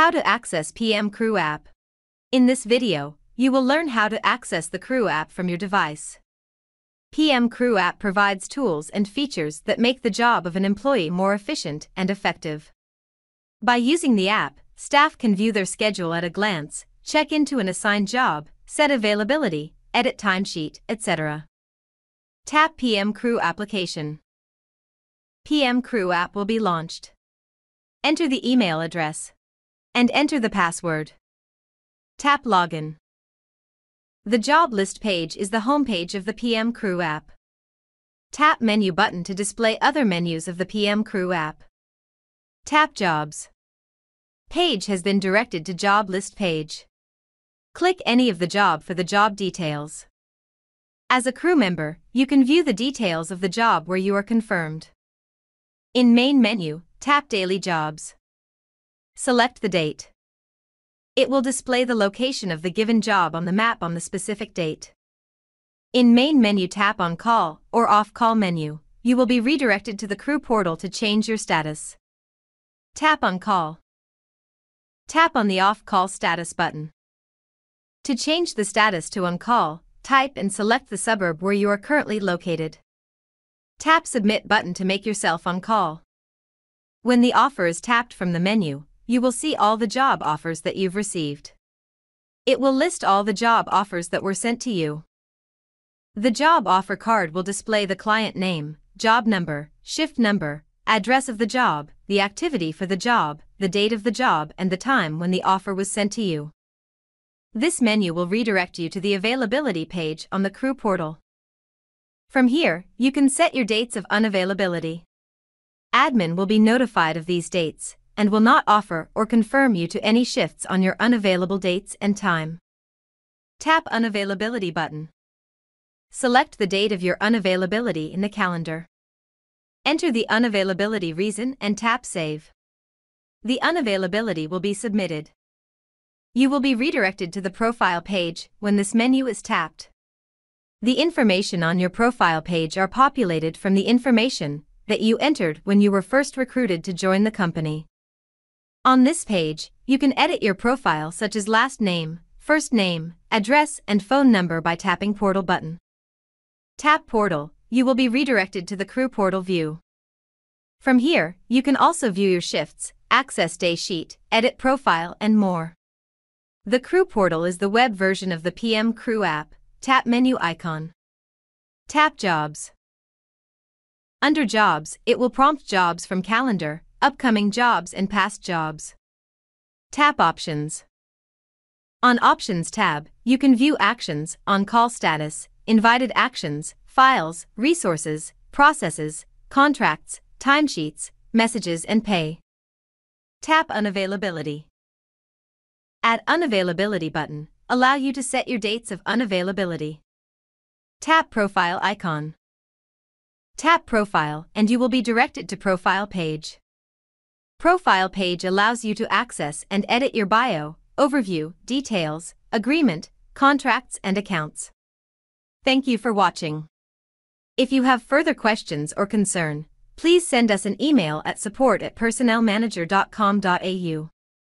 How to access PM Crew app. In this video, you will learn how to access the Crew app from your device. PM Crew app provides tools and features that make the job of an employee more efficient and effective. By using the app, staff can view their schedule at a glance, check into an assigned job, set availability, edit timesheet, etc. Tap PM Crew application. PM Crew app will be launched. Enter the email address and enter the password. Tap Login. The job list page is the homepage of the PM Crew app. Tap Menu button to display other menus of the PM Crew app. Tap Jobs. Page has been directed to Job List page. Click any of the job for the job details. As a crew member, you can view the details of the job where you are confirmed. In Main menu, tap Daily Jobs. Select the date. It will display the location of the given job on the map on the specific date. In Main menu tap On Call or Off Call menu, you will be redirected to the crew portal to change your status. Tap on Call. Tap on the Off Call Status button. To change the status to On Call, type and select the suburb where you are currently located. Tap Submit button to make yourself on call. When the offer is tapped from the menu, you will see all the job offers that you've received. It will list all the job offers that were sent to you. The job offer card will display the client name, job number, shift number, address of the job, the activity for the job, the date of the job, and the time when the offer was sent to you. This menu will redirect you to the availability page on the crew portal. From here, you can set your dates of unavailability. Admin will be notified of these dates and will not offer or confirm you to any shifts on your unavailable dates and time. Tap Unavailability button. Select the date of your unavailability in the calendar. Enter the unavailability reason and tap Save. The unavailability will be submitted. You will be redirected to the profile page when this menu is tapped. The information on your profile page are populated from the information that you entered when you were first recruited to join the company. On this page, you can edit your profile such as last name, first name, address, and phone number by tapping Portal button. Tap Portal, you will be redirected to the Crew Portal view. From here, you can also view your shifts, access day sheet, edit profile, and more. The Crew Portal is the web version of the PM Crew app. Tap menu icon. Tap Jobs. Under Jobs, it will prompt jobs from calendar, upcoming jobs and past jobs. Tap Options. On Options tab, you can view actions, on-call status, invited actions, files, resources, processes, contracts, timesheets, messages and pay. Tap Unavailability. Add Unavailability button, allow you to set your dates of unavailability. Tap Profile icon. Tap Profile and you will be directed to Profile page. Profile page allows you to access and edit your bio, overview, details, agreement, contracts, and accounts. Thank you for watching. If you have further questions or concern, please send us an email at support at personnelmanager.com.au.